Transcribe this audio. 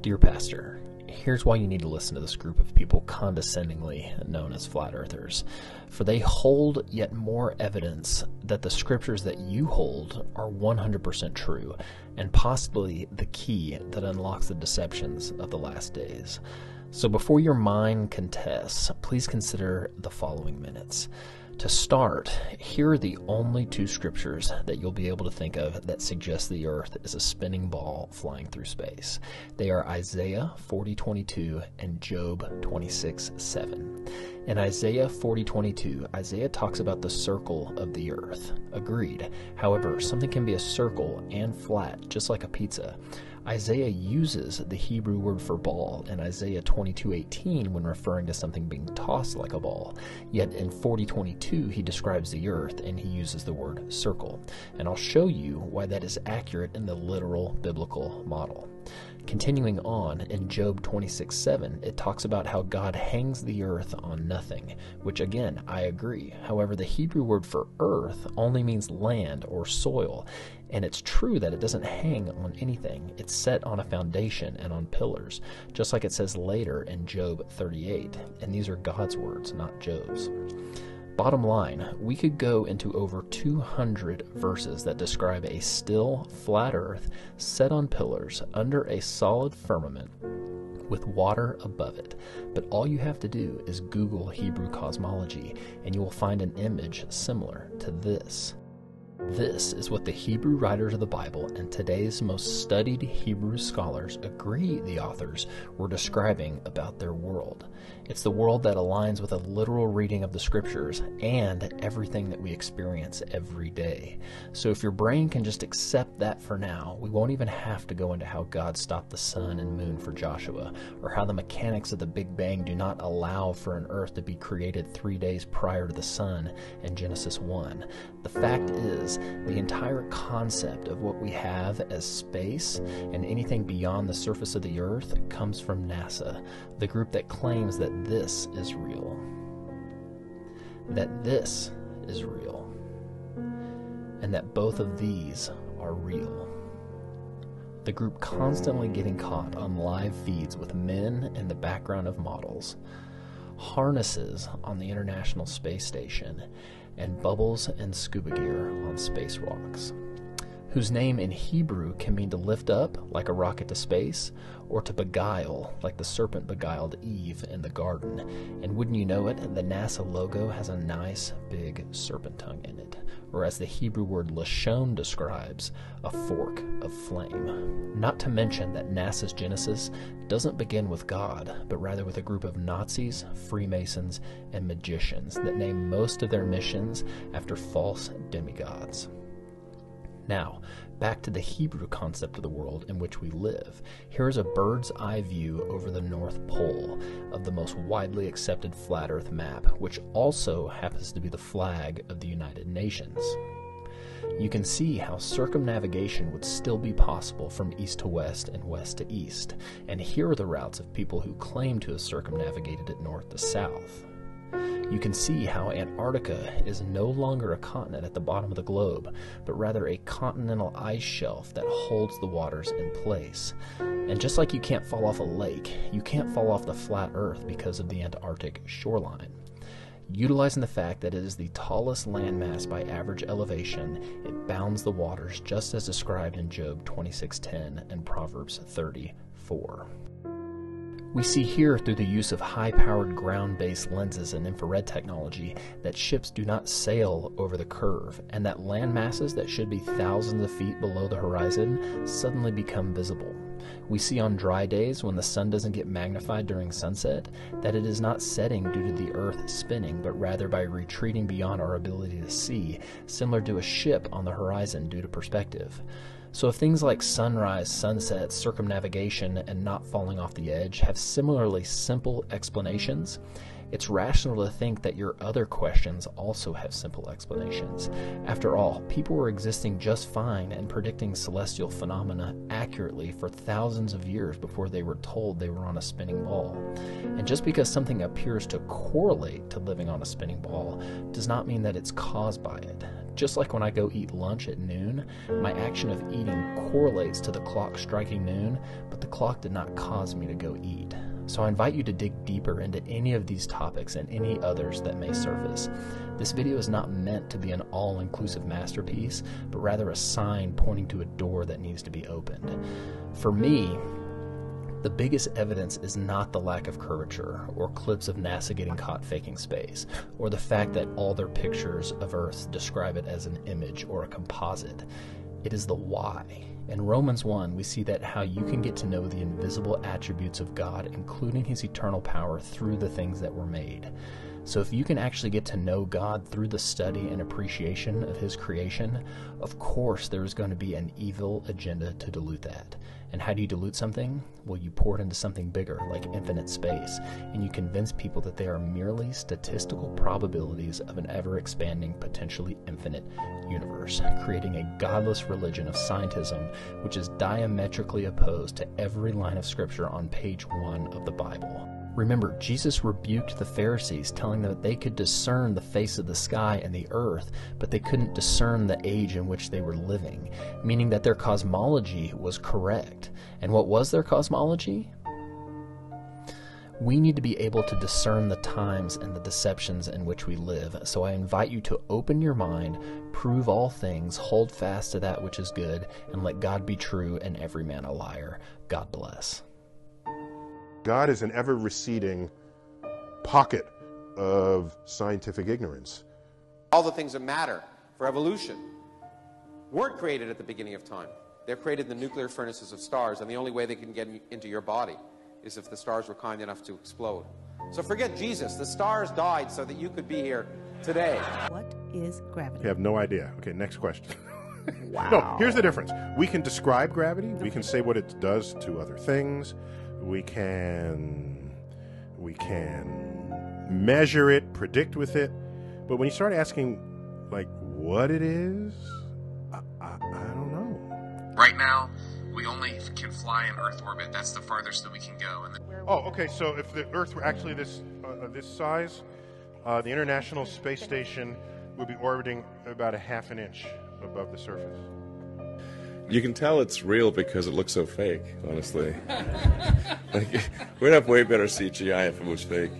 Dear Pastor, here's why you need to listen to this group of people condescendingly known as flat earthers. For they hold yet more evidence that the scriptures that you hold are 100% true and possibly the key that unlocks the deceptions of the last days. So before your mind contests, please consider the following minutes. To start, here are the only two scriptures that you'll be able to think of that suggest the earth is a spinning ball flying through space. They are Isaiah 40:22 and Job 26:7. In Isaiah 40:22, Isaiah talks about the circle of the earth. Agreed. However, something can be a circle and flat, just like a pizza. Isaiah uses the Hebrew word for ball in Isaiah 22:18 when referring to something being tossed like a ball. Yet in 40:22 he describes the earth and he uses the word circle. And I'll show you why that is accurate in the literal biblical model. Continuing on, in Job 26 7, it talks about how God hangs the earth on nothing, which again, I agree. However, the Hebrew word for earth only means land or soil, and it's true that it doesn't hang on anything. It's set on a foundation and on pillars, just like it says later in Job 38. And these are God's words, not Job's. Bottom line, we could go into over 200 verses that describe a still, flat earth set on pillars under a solid firmament with water above it. But all you have to do is Google Hebrew cosmology, and you will find an image similar to this. This is what the Hebrew writers of the Bible and today's most studied Hebrew scholars agree the authors were describing about their world. It's the world that aligns with a literal reading of the scriptures and everything that we experience every day. So if your brain can just accept that for now, we won't even have to go into how God stopped the sun and moon for Joshua, or how the mechanics of the Big Bang do not allow for an earth to be created three days prior to the sun in Genesis 1. The fact is, the entire concept of what we have as space and anything beyond the surface of the Earth comes from NASA, the group that claims that this is real. That this is real. And that both of these are real. The group constantly getting caught on live feeds with men in the background of models, harnesses on the International Space Station, and bubbles and scuba gear on spacewalks, whose name in Hebrew can mean to lift up like a rocket to space, or to beguile like the serpent beguiled Eve in the garden. And wouldn't you know it, the NASA logo has a nice big serpent tongue in it, or as the Hebrew word lashon describes, a fork of flame. Not to mention that NASA's Genesis doesn't begin with God, but rather with a group of Nazis, Freemasons, and magicians that name most of their missions after false demigods. Now, back to the Hebrew concept of the world in which we live. Here is a bird's eye view over the North Pole of the most widely accepted flat Earth map, which also happens to be the flag of the United Nations. You can see how circumnavigation would still be possible from east to west and west to east, and here are the routes of people who claim to have circumnavigated it north to south you can see how Antarctica is no longer a continent at the bottom of the globe, but rather a continental ice shelf that holds the waters in place. And just like you can't fall off a lake, you can't fall off the flat Earth because of the Antarctic shoreline. Utilizing the fact that it is the tallest landmass by average elevation, it bounds the waters just as described in Job 26:10 and Proverbs 30:4. We see here through the use of high powered ground based lenses and infrared technology that ships do not sail over the curve, and that land masses that should be thousands of feet below the horizon suddenly become visible. We see on dry days when the sun doesn't get magnified during sunset that it is not setting due to the earth spinning, but rather by retreating beyond our ability to see, similar to a ship on the horizon due to perspective. So if things like sunrise, sunset, circumnavigation, and not falling off the edge have similarly simple explanations, it's rational to think that your other questions also have simple explanations. After all, people were existing just fine and predicting celestial phenomena accurately for thousands of years before they were told they were on a spinning ball. And just because something appears to correlate to living on a spinning ball does not mean that it's caused by it. Just like when I go eat lunch at noon, my action of eating correlates to the clock striking noon, but the clock did not cause me to go eat. So I invite you to dig deeper into any of these topics and any others that may surface. This video is not meant to be an all inclusive masterpiece, but rather a sign pointing to a door that needs to be opened. For me, the biggest evidence is not the lack of curvature, or clips of NASA getting caught faking space, or the fact that all their pictures of Earth describe it as an image or a composite. It is the why. In Romans 1, we see that how you can get to know the invisible attributes of God, including His eternal power, through the things that were made. So, if you can actually get to know God through the study and appreciation of His creation, of course there is going to be an evil agenda to dilute that. And how do you dilute something? Well, you pour it into something bigger, like infinite space, and you convince people that they are merely statistical probabilities of an ever expanding, potentially infinite universe, creating a godless religion of scientism which is diametrically opposed to every line of scripture on page one of the Bible. Remember, Jesus rebuked the Pharisees, telling them that they could discern the face of the sky and the earth, but they couldn't discern the age in which they were living, meaning that their cosmology was correct. And what was their cosmology? We need to be able to discern the times and the deceptions in which we live. So I invite you to open your mind, prove all things, hold fast to that which is good, and let God be true and every man a liar. God bless. God is an ever receding pocket of scientific ignorance. All the things that matter for evolution weren't created at the beginning of time. They're created in the nuclear furnaces of stars, and the only way they can get into your body is if the stars were kind enough to explode. So forget Jesus. The stars died so that you could be here today. What is gravity? You have no idea. Okay, next question. Wow. no, here's the difference. We can describe gravity. We can say what it does to other things. We can we can measure it, predict with it. But when you start asking like what it is, I, I, I don't know. Right now, we only can fly in Earth orbit. That's the farthest that we can go. And Oh, okay. So if the Earth were actually this uh, uh, this size, uh, the International Space Station would be orbiting about a half an inch above the surface. You can tell it's real because it looks so fake, honestly. like, we'd have way better CGI if it was fake.